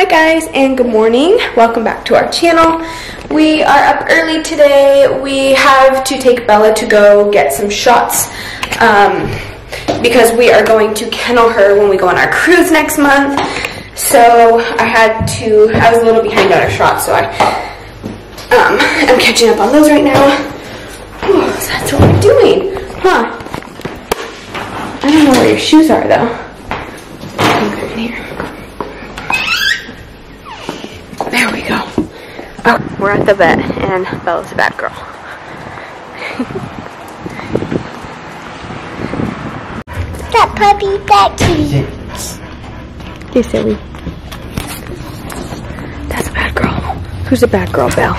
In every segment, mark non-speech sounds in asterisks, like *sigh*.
Hi guys and good morning. Welcome back to our channel. We are up early today. We have to take Bella to go get some shots um, because we are going to kennel her when we go on our cruise next month. So I had to, I was a little behind on our shots so I um, I'm catching up on those right now. So that's what we're doing. Huh. I don't know where your shoes are though. in here. There we go. Oh, we're at the vet, and Bella's a bad girl. That puppy, that kitty. You silly. That's a bad girl. Who's a bad girl, Belle?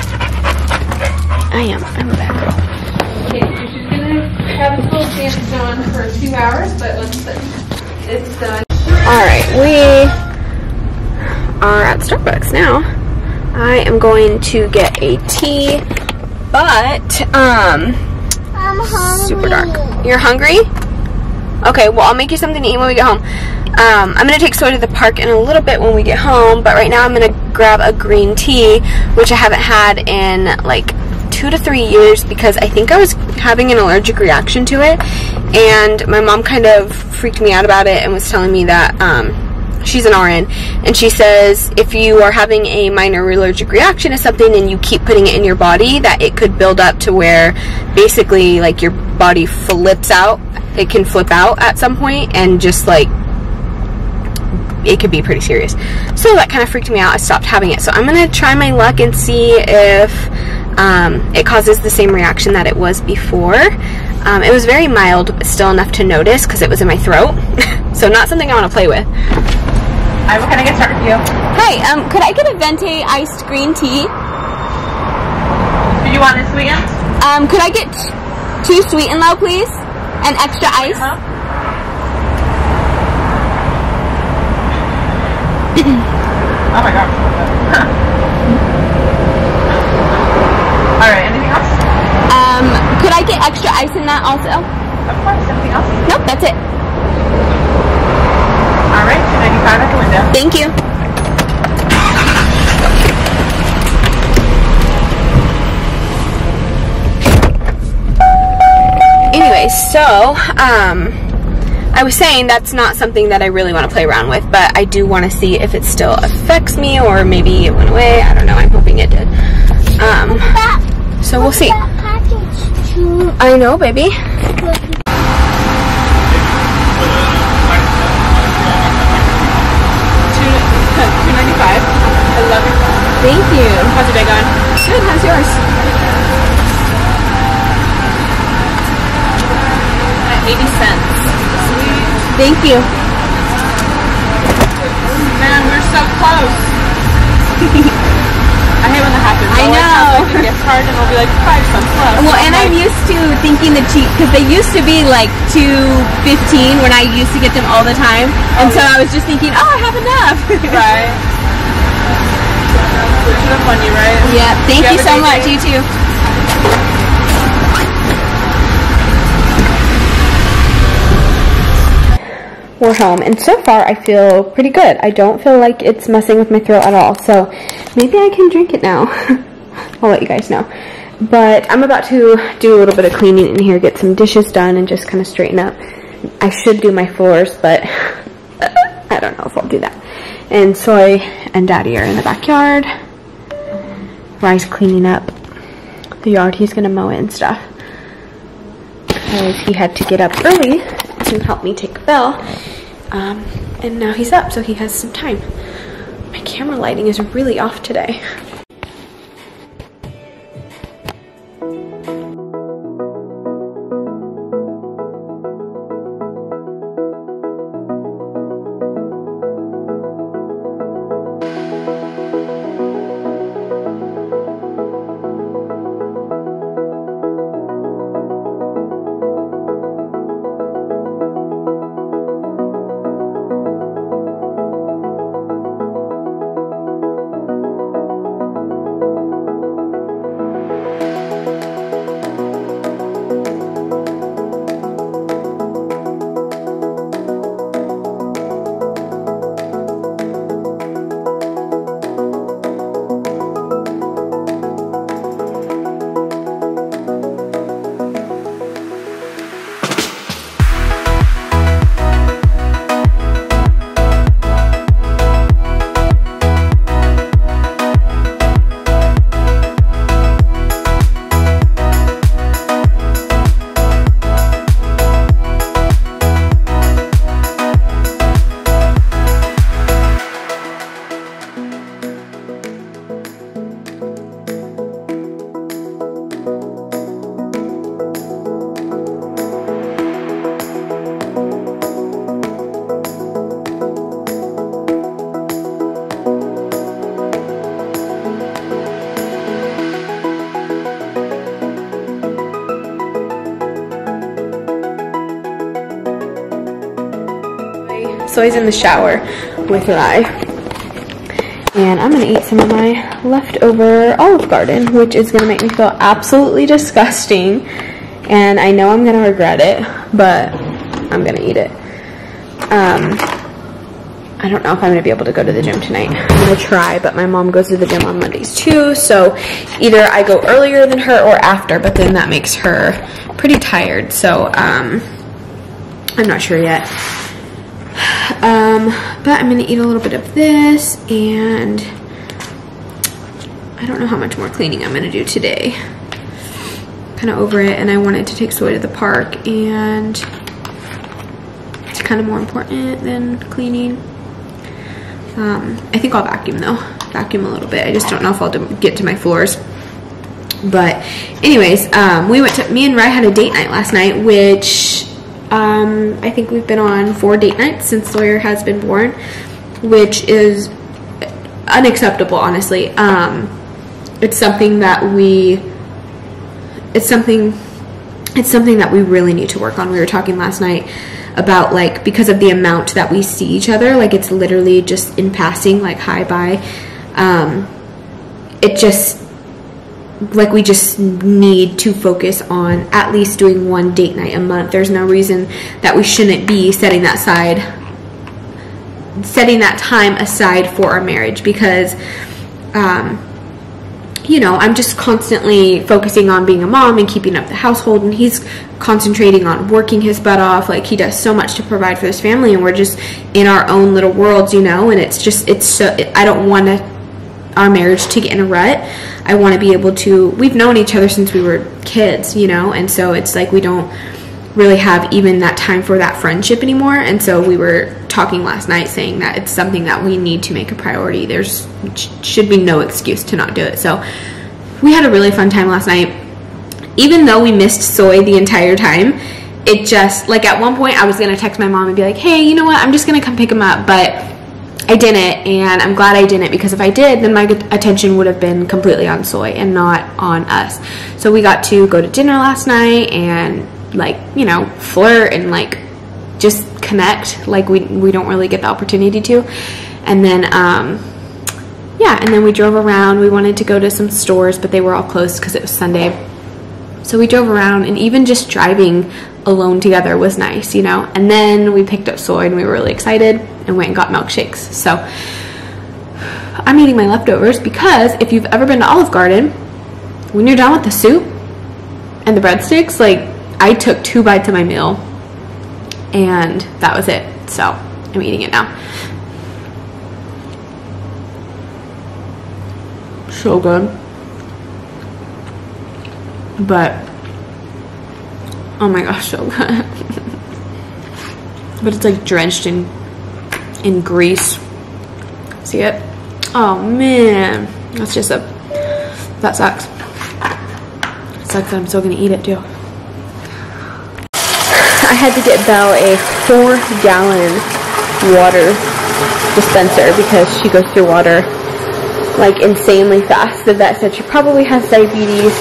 I am. I'm a bad girl. Okay, so she's gonna have a full dance on for two hours, but once it's done. Alright, we are at Starbucks now. I am going to get a tea, but, um, I'm hungry. super dark. You're hungry? Okay, well, I'll make you something to eat when we get home. Um, I'm going to take Soy to the park in a little bit when we get home, but right now I'm going to grab a green tea, which I haven't had in like two to three years because I think I was having an allergic reaction to it, and my mom kind of freaked me out about it and was telling me that, um, she's an RN, and she says if you are having a minor allergic reaction to something and you keep putting it in your body, that it could build up to where basically like your body flips out. It can flip out at some point and just like it could be pretty serious. So that kind of freaked me out. I stopped having it. So I'm gonna try my luck and see if um, it causes the same reaction that it was before. Um, it was very mild, but still enough to notice because it was in my throat. *laughs* so not something I want to play with. Alright, what can I get started for you? Hi, um, could I get a venti iced green tea? Do you want it sweetened? Um, could I get two sweet and low, please, and extra ice? Huh? *coughs* oh my gosh. *laughs* Alright, anything else? Um, could I get extra ice in that also? Of course, anything else? Nope, that's it. Alright, 295 at the window. Thank you. Anyway, so, um, I was saying that's not something that I really want to play around with, but I do want to see if it still affects me or maybe it went away. I don't know. I'm hoping it did. Um, so we'll see. that package too. I know, baby. Thank you. How's your day going? Good. How's yours? At eighty cents. Sweet. Thank you. Man, we're so close. *laughs* I hate when that happens. I know. Like, a gift card and it'll be like five cents less. Well, and I'm used to thinking the cheap because they used to be like two fifteen when I used to get them all the time, and oh. so I was just thinking, oh, I have enough. *laughs* right. Switch on you, right? yeah. Thank You you, so much. day. You too. We're home, and so far I feel pretty good. I don't feel like it's messing with my throat at all, so maybe I can drink it now. *laughs* I'll let you guys know. But I'm about to do a little bit of cleaning in here, get some dishes done, and just kind of straighten up. I should do my floors, but *laughs* I don't know if I'll do that. And Soy and Daddy are in the backyard. Rye's cleaning up the yard. He's gonna mow it and stuff. Because he had to get up early to help me take Belle. Um, and now he's up, so he has some time. My camera lighting is really off today. Soy's in the shower with Rye. And I'm gonna eat some of my leftover Olive Garden, which is gonna make me feel absolutely disgusting. And I know I'm gonna regret it, but I'm gonna eat it. Um, I don't know if I'm gonna be able to go to the gym tonight. I'm gonna try, but my mom goes to the gym on Mondays too, so either I go earlier than her or after, but then that makes her pretty tired, so um, I'm not sure yet. Um, but I'm gonna eat a little bit of this, and I don't know how much more cleaning I'm gonna do today. Kind of over it, and I wanted to take Soy to the park, and it's kind of more important than cleaning. Um, I think I'll vacuum though. Vacuum a little bit. I just don't know if I'll get to my floors. But anyways, um, we went to, me and Rye had a date night last night, which um, I think we've been on four date nights since Sawyer has been born, which is unacceptable, honestly. Um, it's something that we, it's something, it's something that we really need to work on. We were talking last night about like because of the amount that we see each other like it's literally just in passing like hi bye um it just like we just need to focus on at least doing one date night a month there's no reason that we shouldn't be setting that side setting that time aside for our marriage because um you know, I'm just constantly focusing on being a mom and keeping up the household, and he's concentrating on working his butt off. Like, he does so much to provide for this family, and we're just in our own little worlds, you know, and it's just, it's so, I don't want to, our marriage to get in a rut. I want to be able to, we've known each other since we were kids, you know, and so it's like we don't really have even that time for that friendship anymore, and so we were talking last night saying that it's something that we need to make a priority. There's should be no excuse to not do it. So we had a really fun time last night. Even though we missed soy the entire time, it just like at one point I was gonna text my mom and be like, hey, you know what? I'm just gonna come pick him up, but I didn't, and I'm glad I didn't because if I did, then my attention would have been completely on soy and not on us. So we got to go to dinner last night and like you know flirt and like just connect like we we don't really get the opportunity to. And then um yeah and then we drove around. We wanted to go to some stores but they were all closed because it was sunday. So we drove around and even just driving alone together was nice you know? And then we picked up soy and we were really excited and went and got milkshakes so i'm eating my leftovers because if you've ever been to olive garden when you're done with the soup and the breadsticks like i took two bites of my meal and that was it. So I'm eating it now. So good. But, oh my gosh, so good. *laughs* but it's like drenched in, in grease. See it? Oh man, that's just a, that sucks. Sucks that I'm still gonna eat it too. I had to get Belle a four gallon water dispenser because she goes through water like insanely fast. The vet said she probably has diabetes.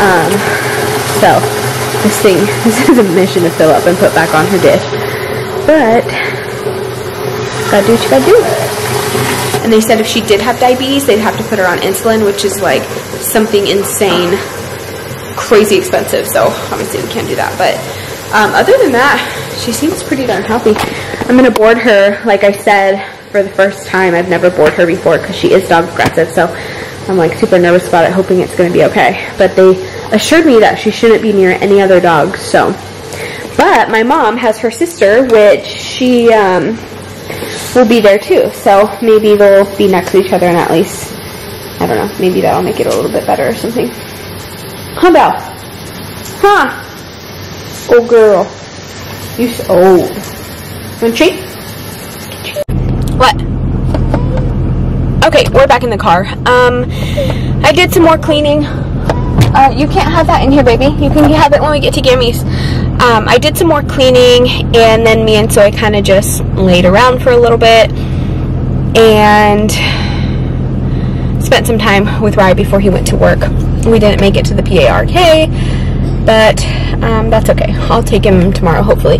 Um, so this thing, *laughs* this is a mission to fill up and put back on her dish. But, gotta do what you gotta do. And they said if she did have diabetes, they'd have to put her on insulin, which is like something insane, crazy expensive. So obviously we can't do that. But um, other than that, she seems pretty darn healthy. I'm to board her, like I said, for the first time. I've never boarded her before because she is dog aggressive, so I'm like super nervous about it, hoping it's to be okay. But they assured me that she shouldn't be near any other dogs, so. But my mom has her sister, which she um, will be there too, so maybe they'll be next to each other and at least, I don't know, maybe that'll make it a little bit better or something. Huh, Belle? Huh? Oh, girl. You so. Oh. Want a treat? What? Okay, we're back in the car. Um, I did some more cleaning. Uh, you can't have that in here, baby. You can have it when we get to Gammy's. Um, I did some more cleaning, and then me and Soy kind of just laid around for a little bit, and spent some time with Rye before he went to work. We didn't make it to the PARK, but um, that's okay. I'll take him tomorrow, hopefully.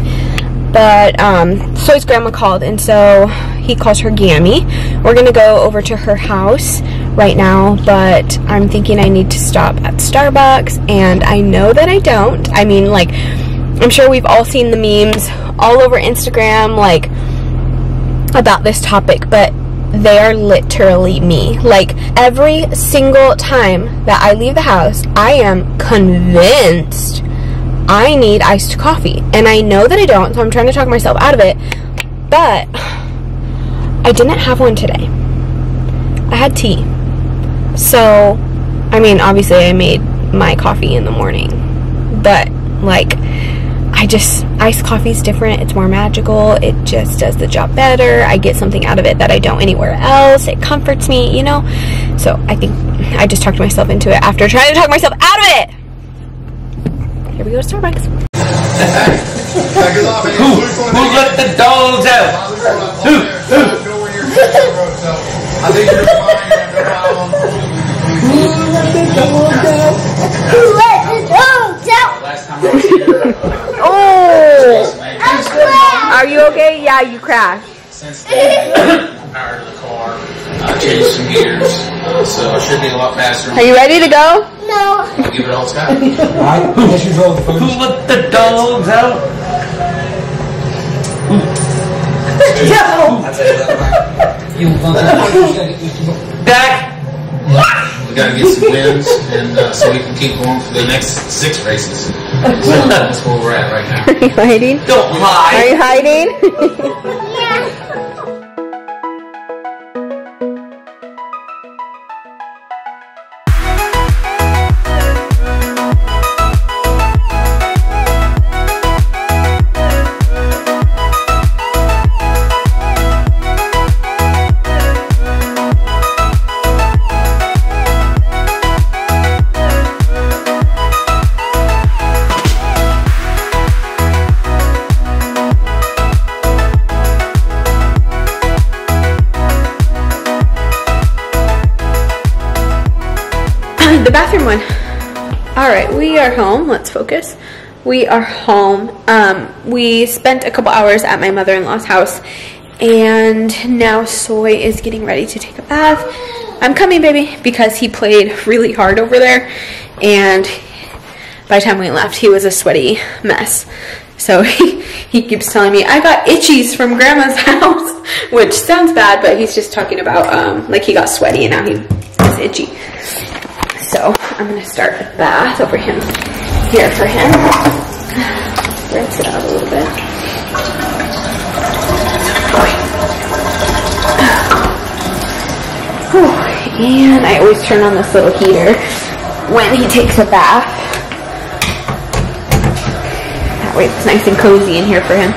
But um, Soy's grandma called, and so he calls her Gammy. We're gonna go over to her house right now, but I'm thinking I need to stop at Starbucks, and I know that I don't. I mean, like, I'm sure we've all seen the memes all over Instagram, like, about this topic, but they are literally me. Like, every single time that I leave the house, I am convinced I need iced coffee. And I know that I don't, so I'm trying to talk myself out of it. But I didn't have one today. I had tea. So, I mean, obviously, I made my coffee in the morning. But, like, I just, iced coffee is different. It's more magical. It just does the job better. I get something out of it that I don't anywhere else. It comforts me, you know? So, I think I just talked myself into it after trying to talk myself out of it. Here we go to Starbucks. Who? Who let the dogs out? Who? Who? I think you're fine. Who let the dogs *laughs* out? Last time I was here, Oh! I'm. Are you okay? Yeah, you crashed. since then, power to the car, uh, changed some gears, uh, so it should be a lot faster. Are you ready to go? No. I'll give it all time. Who Who let the dogs out? Back. We gotta get some wins, and uh, so we can keep going for the next six races. So *laughs* that's where we're at right now. Are you hiding? Don't lie. Are you hiding? the *laughs* home. Let's focus. We are home. Um, we spent a couple hours at my mother-in-law's house, and now Soy is getting ready to take a bath. I'm coming, baby, because he played really hard over there, and by the time we left, he was a sweaty mess. So *laughs* he, he keeps telling me, I got itchies from grandma's *laughs* house, which sounds bad, but he's just talking about, um, like he got sweaty and now he, he's itchy. So I'm gonna start a bath over him here for him. Rinse it out a little bit. And I always turn on this little heater when he takes a bath. That way it's nice and cozy in here for him.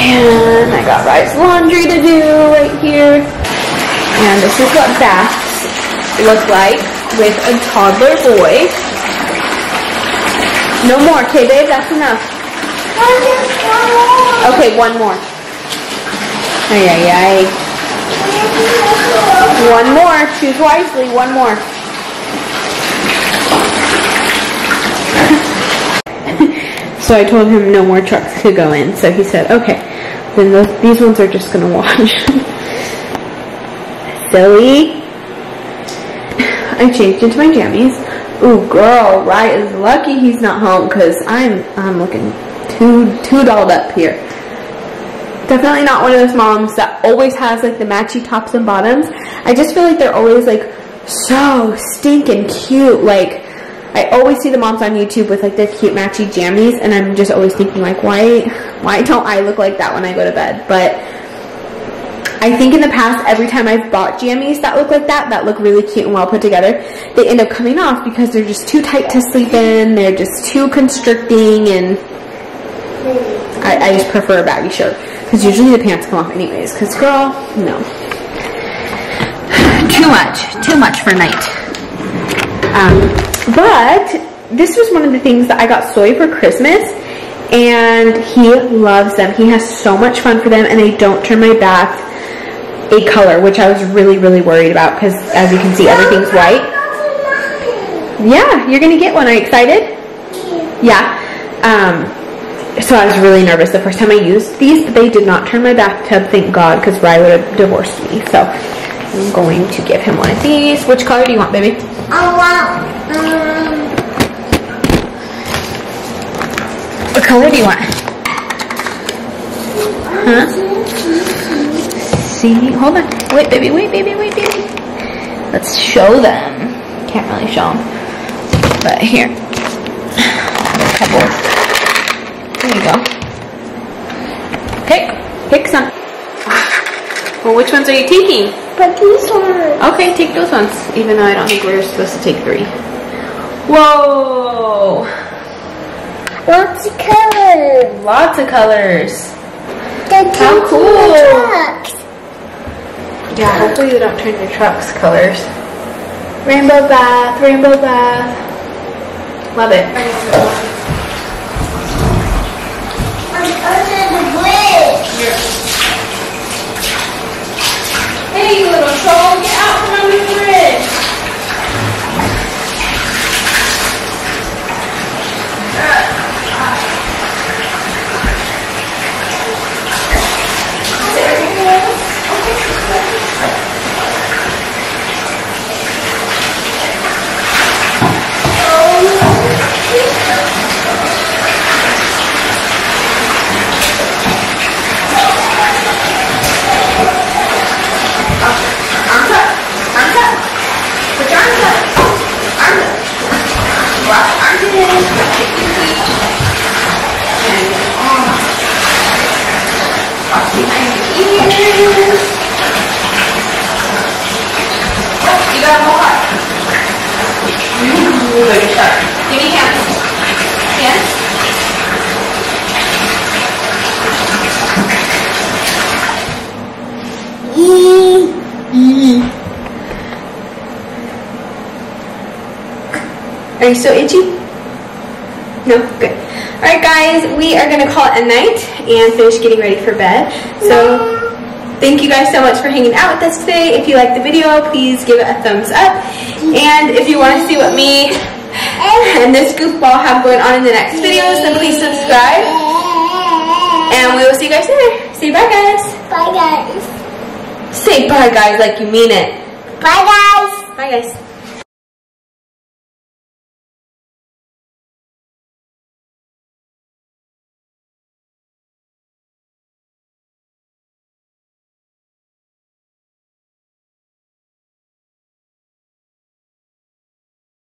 And I got Rice's laundry to do right here. And this is what baths look like with a toddler boy. No more, okay babe, that's enough. Okay, one more. Ay, ay, ay. One more, choose wisely, one more. *laughs* so I told him no more trucks could go in, so he said, okay, then these ones are just gonna wash. *laughs* Silly. I changed into my jammies. Ooh, girl, Rye is lucky he's not home because I'm I'm looking too too dolled up here. Definitely not one of those moms that always has like the matchy tops and bottoms. I just feel like they're always like so stinking cute. Like I always see the moms on YouTube with like their cute matchy jammies, and I'm just always thinking like, why why don't I look like that when I go to bed? But I think in the past, every time I've bought jammies that look like that, that look really cute and well put together, they end up coming off because they're just too tight to sleep in, they're just too constricting, and I, I just prefer a baggy shirt. Because usually the pants come off anyways, because girl, no. *sighs* Too much, too much for night. Um, but this was one of the things that I got Soy for Christmas, and he loves them. He has so much fun for them, and they don't turn my bath a color, which I was really, really worried about because, as you can see, everything's white. Yeah, you're gonna get one. Are you excited? Yeah. Um, So I was really nervous the first time I used these, but they did not turn my bathtub, thank God, because Rye would have divorced me. So I'm going to give him one of these. Which color do you want, baby? I want, um, What color do you want? Huh? See, hold on. Wait, baby, wait, baby, wait, baby. Let's show them. Can't really show them. But here. A couple. There you go. Pick. Pick some. Well, which ones are you taking? but these ones. Okay, take those ones. Even though I don't think we're supposed to take three. Whoa! What's the color? Lots of colors. How two cool. Yeah, hopefully they don't turn your truck's colors. Rainbow bath, rainbow bath. Love it. I'm under the. Hey, you little troll, get out from under the bridge. Arms up, arms up. Put your arms up. Arms up. Walk your arms in. Kick your feet. And on. Walk behind your ears. Good start. Give me hands. Hands. Are you still itchy? No? Good. Alright guys, we are going to call it a night and finish getting ready for bed. So thank you guys so much for hanging out with us today. If you liked the video, please give it a thumbs up. And if you want to see what me and this goofball have going on in the next videos, then please subscribe. And we will see you guys later. Say bye guys. Bye guys. Say bye guys like you mean it. Bye guys. Bye guys.